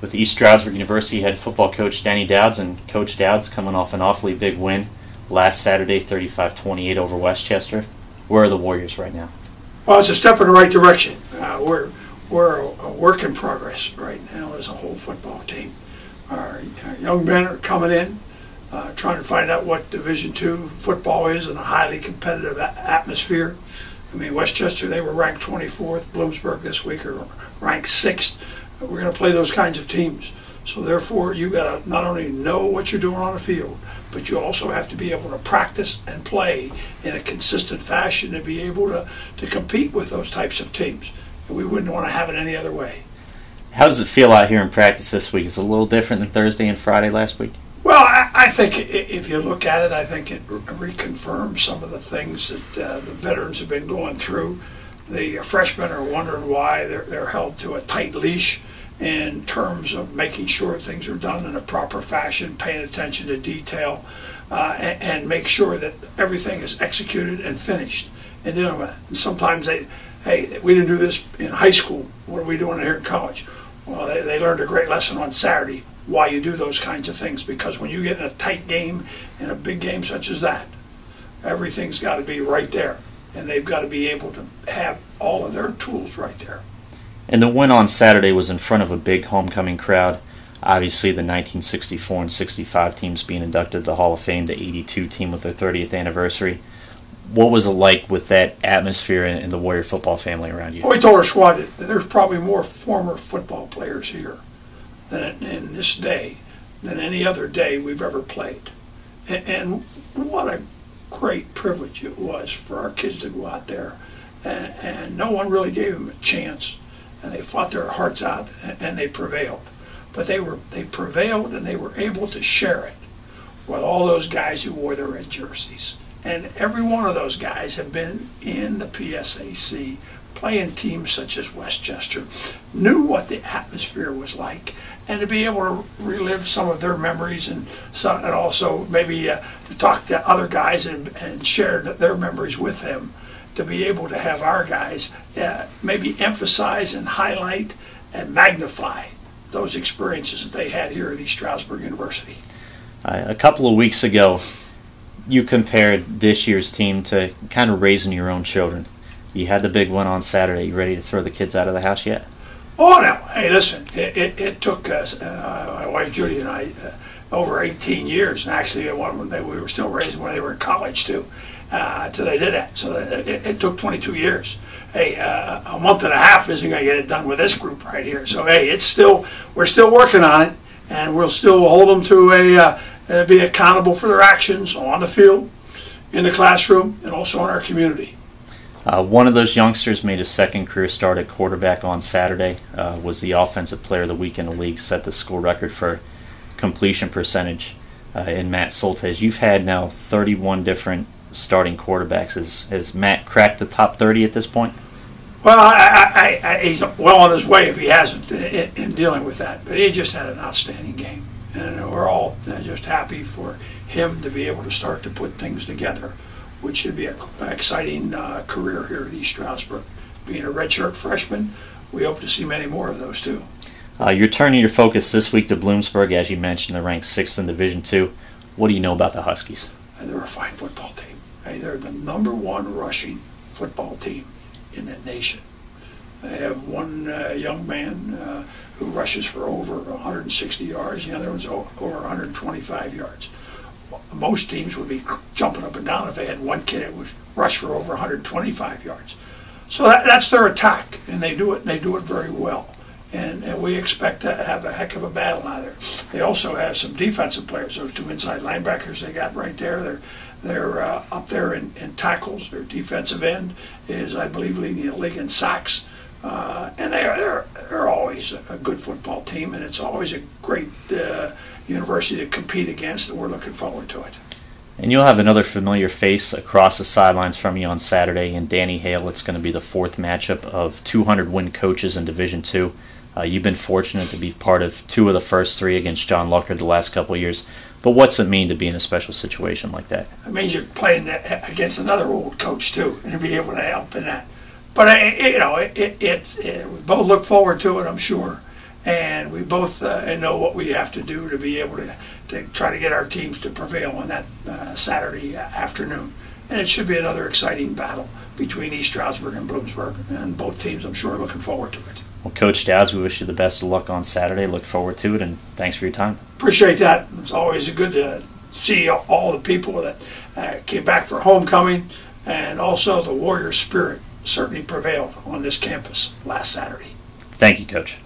with East Stroudsburg University head football coach Denny Douds, and Coach Douds coming off an awfully big win last Saturday, 35-28 over West Chester. Where are the Warriors right now? Well, it's a step in the right direction. Uh, we're we're a, work in progress right now as a whole football team. Our, our young men are coming in, uh, trying to find out what Division two football is in a highly competitive atmosphere. I mean, West Chester they were ranked 24th. Bloomsburg this week are ranked sixth. We're going to play those kinds of teams. So therefore, you got to not only know what you're doing on the field, but you also have to be able to practice and play in a consistent fashion to be able to, to compete with those types of teams. And we wouldn't want to have it any other way. How does it feel out here in practice this week? Is it a little different than Thursday and Friday last week? Well, I, I think if you look at it, I think it reconfirms some of the things that uh, the veterans have been going through. The freshmen are wondering why they're, they're held to a tight leash in terms of making sure things are done in a proper fashion, paying attention to detail, uh, and, and, make sure that everything is executed and finished. And dealing with it. Sometimes they, hey, we didn't do this in high school. What are we doing here in college? Well, they, they learned a great lesson on Saturday why you do those kinds of things because when you get in a tight game, in a big game such as that, everything's got to be right there. And they've got to be able to have all of their tools right there. And the win on Saturday was in front of a big homecoming crowd. Obviously, the 1964 and 65 teams being inducted to the Hall of Fame, the 82 team with their 30th anniversary. What was it like with that atmosphere and the Warrior football family around you? Well, we told our squad that there's probably more former football players here than in this day than any other day we've ever played. And, what a great privilege it was for our kids to go out there. And no one really gave them a chance and they fought their hearts out and they prevailed. But they were they prevailed and they were able to share it with all those guys who wore their red jerseys. And every one of those guys have been in the PSAC playing teams such as West Chester, knew what the atmosphere was like, and to be able to relive some of their memories and, some, and also maybe uh, to talk to other guys and, and share their memories with them to be able to have our guys uh, maybe emphasize and highlight and magnify those experiences that they had here at East Stroudsburg University. Uh, a couple of weeks ago, you compared this year's team to kind of raising your own children. You had the big one on Saturday. You ready to throw the kids out of the house yet? Oh no! Hey, listen. It, it, it took us, uh, my wife Judy and I, uh, over 18 years, and actually, one we were still raising when they were in college too uh, they did that. So it, it took 22 years. Hey, uh, a month and a half isn't going to get it done with this group right here. So hey, it's still we're still working on it, and we'll still hold them to a uh, be accountable for their actions on the field, in the classroom, and also in our community. Uh, one of those youngsters made his second career start at quarterback on Saturday. Uh, was the offensive player of the week in the league. Set the school record for completion percentage uh, in Matt Soltes. You've had now 31 different starting quarterbacks. Has, has Matt cracked the top 30 at this point? Well, I, I, I, he's well on his way if he hasn't in, in, dealing with that. But he just had an outstanding game. And we're all just happy for him to be able to start to put things together, which should be an exciting uh, career here at East Stroudsburg. Being a redshirt freshman, we hope to see many more of those too. Uh, you're turning your focus this week to Bloomsburg, as you mentioned, they're ranked sixth in Division Two. What do you know about the Huskies? They're a fine football team. Hey, they're the number one rushing football team in the nation. They have one uh, young man uh, who rushes for over 160 yards, the other one's over 125 yards. Most teams would be jumping up and down if they had one kid that would rush for over 125 yards. So that, that's their attack, and they do it. And they do it very well, and, and we expect to have a heck of a battle out there. They also have some defensive players. Those two inside linebackers they got right there. They're they're uh, up there in, in, tackles. Their defensive end is, I believe, leading the league in sacks. Uh, and they're, they're, they're always a good football team, and it's always a great uh, university to compete against, and we're looking forward to it. And you'll have another familiar face across the sidelines from you on Saturday in Danny Hale. It's going to be the fourth matchup of 200 win coaches in Division Two. Uh, you've been fortunate to be part of two of the first three against John Luckhardt the last couple years. But what's it mean to be in a special situation like that? It means you're playing against another old coach too, and be able to help in that. But you know, it, it, it, it, we both look forward to it, I'm sure, and we both uh, know what we have to do to be able to, to try to get our teams to prevail on that uh, Saturday afternoon. And it should be another exciting battle between East Stroudsburg and Bloomsburg, and both teams, I'm sure, are looking forward to it. Well, Coach Douds, we wish you the best of luck on Saturday. Look forward to it, and thanks for your time. Appreciate that. It's always a good to see all the people that uh, came back for homecoming, and also the warrior spirit certainly prevailed on this campus last Saturday. Thank you, Coach.